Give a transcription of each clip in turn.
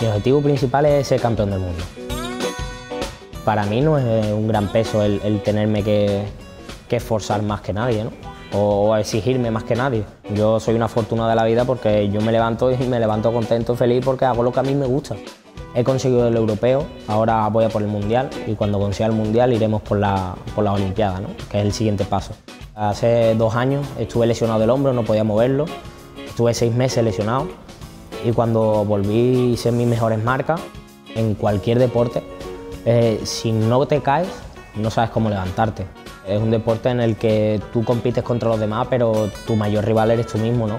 Mi objetivo principal es ser campeón del mundo. Para mí no es un gran peso el, tenerme que, esforzar más que nadie, ¿no? o exigirme más que nadie. Yo soy una fortuna de la vida porque yo me levanto y me levanto contento, feliz porque hago lo que a mí me gusta. He conseguido el europeo, ahora voy por el mundial y cuando consiga el mundial iremos por la, por olimpiada, ¿no? que es el siguiente paso. Hace dos años estuve lesionado del hombro, no podía moverlo, estuve seis meses lesionado y cuando volví hice mis mejores marcas en cualquier deporte. Eh, si no te caes, no sabes cómo levantarte. Es un deporte en el que tú compites contra los demás, pero tu mayor rival eres tú mismo, ¿no?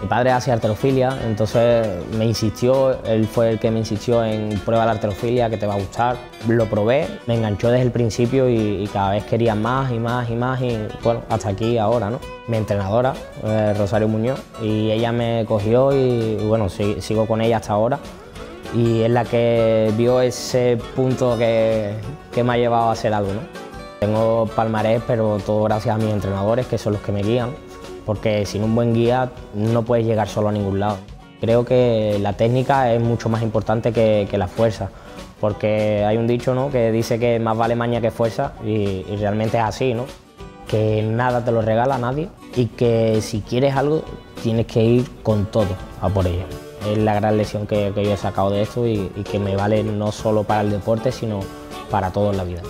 Mi padre hacía arterofilia, entonces me insistió, él fue el que me insistió en prueba la arterofilia, que te va a gustar. Lo probé, me enganchó desde el principio y, cada vez quería más y más y más y bueno, hasta aquí ahora, ¿no? Mi entrenadora, eh, Rosario Muñoz, y ella me cogió y bueno, sigo con ella hasta ahora y es la que vio ese punto que, que me ha llevado a hacer algo, ¿no? Tengo palmarés, pero todo gracias a mis entrenadores, que son los que me guían porque sin un buen guía no puedes llegar solo a ningún lado. Creo que la técnica es mucho más importante que, la fuerza, porque hay un dicho ¿no? que dice que más vale maña que fuerza y, realmente es así, ¿no? que nada te lo regala nadie y que si quieres algo tienes que ir con todo a por ello. Es la gran lesión que, yo he sacado de esto y que me vale no solo para el deporte, sino para todo en la vida.